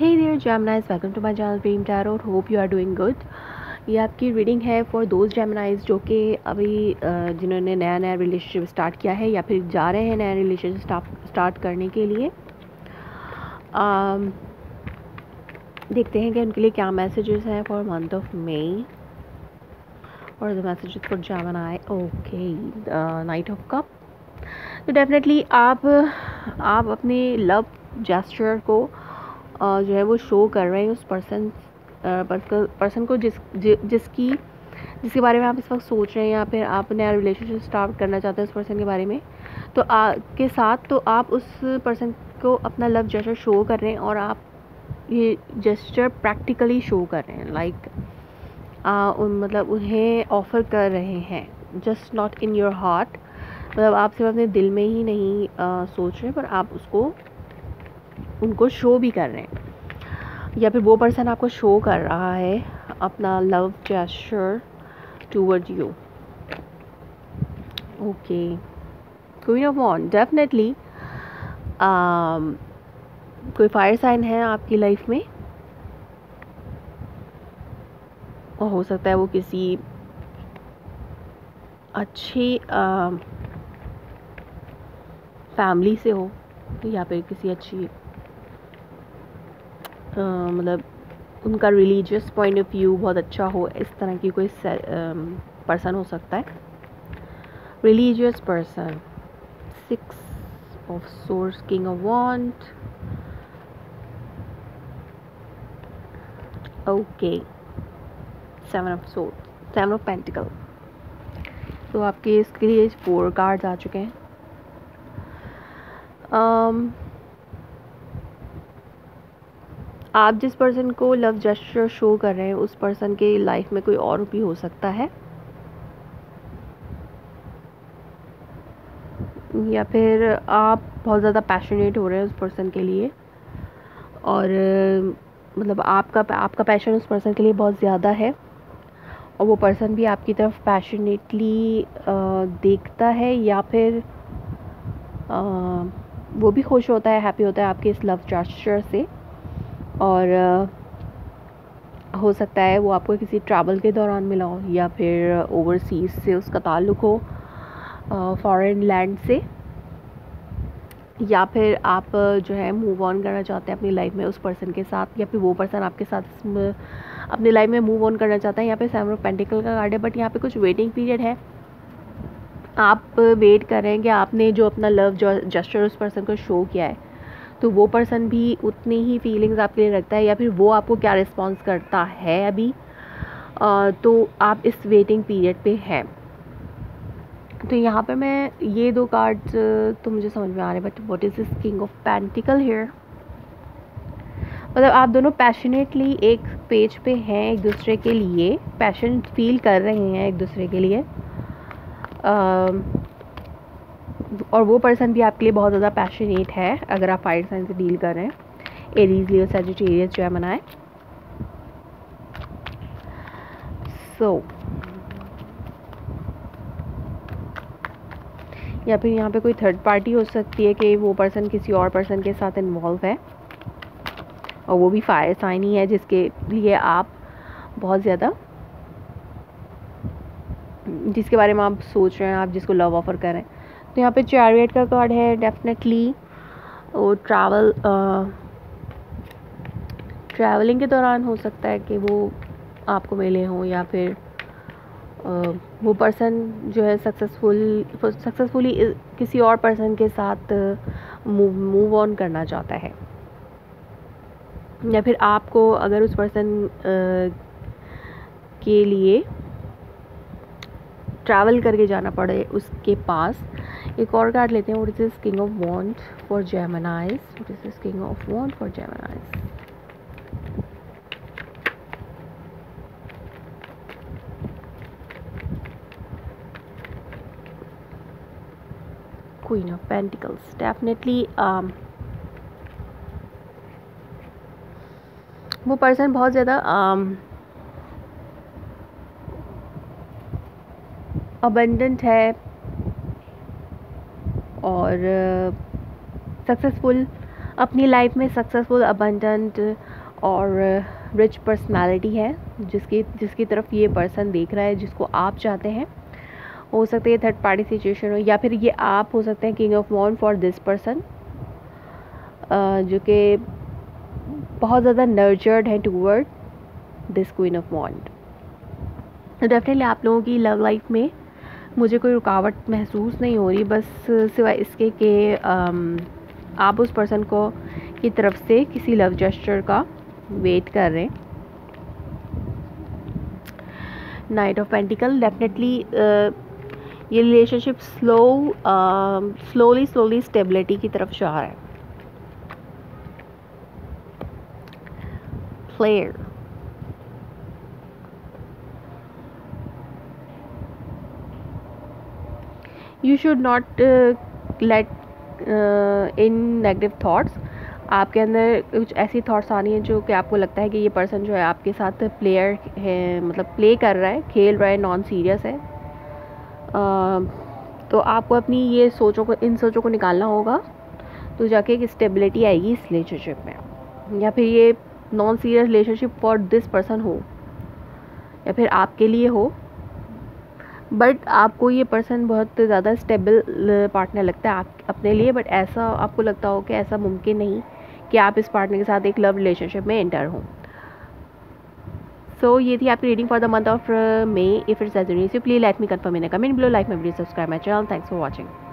Hey there Geminis welcome to my channel dream tarot hope you are doing good ये आपकी reading है for those जेमिनाइज जो कि अभी जिन्होंने नया नया रिलेशनशिप स्टार्ट किया है या फिर जा रहे हैं नया रिलेशनशिप स्टार्ट करने के लिए। देखते हैं कि उनके लिए क्या मैसेजेस हैं फॉर मंथ ऑफ़ मे और the messages for Gemini okay knight of cup तो डेफिनेटली आप आप अपने लव जेस्चर को जो है वो शो कर रहे हैं उस पर्सन पर्सन को जिस जि, जिसकी जिसके बारे में आप इस वक्त सोच रहे हैं या फिर आप नया रिलेशनशिप स्टार्ट करना चाहते हैं उस पर्सन के बारे में तो आ, के साथ तो आप उस पर्सन को अपना लव जेस्चर शो कर रहे हैं और आप ये जेस्चर प्रैक्टिकली शो कर रहे हैं लाइक उन मतलब उन्हें ऑफ़र कर रहे हैं just not in your heart मतलब आप सिर्फ़ अपने दिल में ही नहीं आ, सोच रहे पर आप उसको उनको शो भी कर रहे हैं। या फिर वो पर्सन आपको शो कर रहा है अपना love gesture toward you okay queen of wand definitely कोई फायर साइन है आपकी लाइफ में? और हो सकता है वो किसी अच्छी फैमिली से हो या फिर किसी अच्छी मतलब उनका रिलीजियस पॉइंट ऑफ़ व्यू बहुत अच्छा हो इस तरह की कोई पर्सन हो सकता है। Religious person six of swords king of wand okay seven of swords seven of pentacle तो आपके इसके लिए फोर कार्ड्स आ चुके हैं। Um, आप जिस पर्सन को लव जेस्चर शो कर रहे हैं उस पर्सन के लाइफ में कोई और भी हो सकता है? या फिर आप बहुत ज़्यादा पैशनेट हो रहे हैं उस पर्सन के लिए? और मतलब आपका आपका पैशन उस पर्सन के लिए बहुत ज़्यादा है और वो पर्सन भी आपकी तरफ़ पैशनेटली देखता है या फिर आ, वो भी खुश होता है हैप्पी होता है आपके इस लव जेस्चर से? और हो सकता है वो आपको किसी ट्रैवल के दौरान मिला हो या फिर ओवरसीज़ से उसका ताल्लुक़ हो फॉरेन लैंड से। या फिर आप जो है मूव ऑन करना चाहते हैं अपनी लाइफ में उस पर्सन के साथ या फिर वो पर्सन आपके साथ अपनी लाइफ में मूव ऑन करना चाहता है यहाँ पे ऑफ़ पेंटिकल का कार्ड है बट यहाँ पे कुछ वेटिंग पीरियड है। आप वेट कर रहे हैं कि आपने जो अपना लव जस्टर उस पर्सन को शो किया है। तो वो पर्सन भी उतनी ही फीलिंग्स आपके लिए रखता है या फिर वो आपको क्या रिस्पॉन्स करता है अभी? आ, तो आप इस वेटिंग पीरियड पे हैं। तो यहाँ पे मैं ये दो कार्ड्स तो मुझे समझ में आ रहे हैं but what is this king of pentacle here मतलब आप दोनों पैशनेटली एक पेज पे हैं एक दूसरे के लिए पैशन फील कर रहे हैं एक दूसरे के लिए। और वो पर्सन भी आपके लिए बहुत ज़्यादा पैशनेट है अगर आप फायर साइन से डील कर रहे हैं। एरीज लियो सेजिटेरियस जो है मनाए। सो so, या फिर यहाँ पे कोई थर्ड पार्टी हो सकती है कि वो पर्सन किसी और पर्सन के साथ इन्वॉल्व है। और वो भी फायर साइन ही है जिसके लिए आप बहुत ज़्यादा जिसके बारे में आप सोच रहे हैं आप जिसको लव ऑफ़र करें तो यहाँ पे चैरियट का कार्ड है डेफिनेटली वो ट्रैवल ट्रैवलिंग के दौरान हो सकता है कि वो आपको मिले हों या फिर आ, वो पर्सन जो है सक्सेसफुल सक्सेसफुली किसी और पर्सन के साथ मूव ऑन करना चाहता है. या फिर आपको अगर उस पर्सन के लिए ट्रैवल करके जाना पड़े उसके पास। एक और कार्ड लेते हैं what is king of wand for Geminis what is king of wand for Geminis queen of pentacles definitely um, वो पर्सन बहुत ज़्यादा अबंडेंट है और सक्सेसफुल अपनी लाइफ में सक्सेसफुल अबंडेंट और रिच पर्सनालिटी है, जिसकी जिसकी तरफ़ ये पर्सन देख रहा है, जिसको आप चाहते हैं। हो सकते हैं थर्ड पार्टी सिचुएशन हो, या फिर ये आप हो सकते हैं king of wand for this person जो कि बहुत ज़्यादा नर्चर्ड है toward this queen of wand तो डेफिनेटली आप लोगों की लव लाइफ में मुझे कोई रुकावट महसूस नहीं हो रही, बस सिवाय इसके कि आप उस पर्सन को की तरफ़ से किसी लव जेस्चर का वेट कर रहे हैं। नाइट ऑफ़ पेंटिकल डेफिनेटली ये relationship slow slowly slowly stability की तरफ़ जा रहा है। Player you should not let in negative thoughts आपके अंदर कुछ ऐसी थॉट्स आनी है जो कि आपको लगता है कि ये पर्सन जो है आपके साथ प्लेयर है मतलब प्ले कर रहा है, खेल रहा है नॉन सीरियस है तो आपको अपनी ये सोचों को, इन सोचों को निकालना होगा। तो जाके एक स्टेबिलिटी आएगी इस रिलेशनशिप में। या फिर ये non serious relationship for this person हो, या फिर आपके लिए हो। बट आपको ये पर्सन बहुत ज़्यादा स्टेबल पार्टनर लगता है आप अपने लिए बट ऐसा आपको लगता हो कि ऐसा मुमकिन नहीं कि आप इस पार्टनर के साथ एक लव रिलेशनशिप में एंटर हों। सो so, ये थी आपकी reading for the month of May if it's age please let me confirm in comment below like my video subscribe my channel thanks for watching